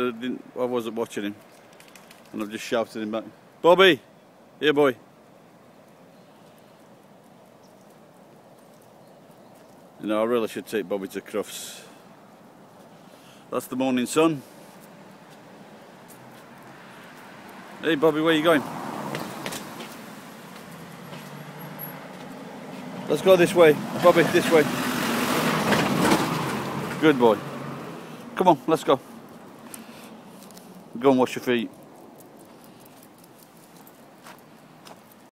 I, didn't, I wasn't watching him. And I've just shouted him back. Bobby! Here, boy. You know, I really should take Bobby to Crufts. That's the morning sun. Hey, Bobby, where you going? Let's go this way. Bobby, this way. Good boy. Come on, let's go. Go and wash your feet.